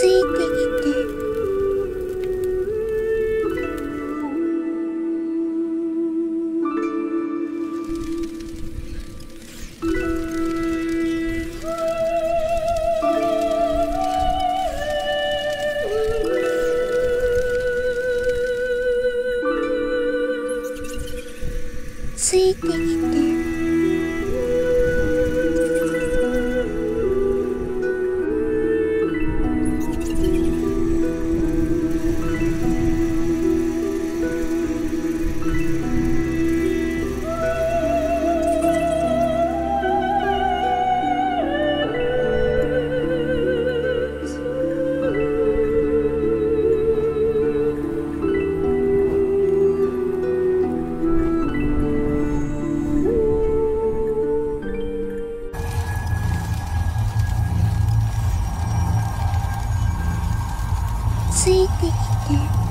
ついてきて。ついてきてついてきて。